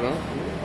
no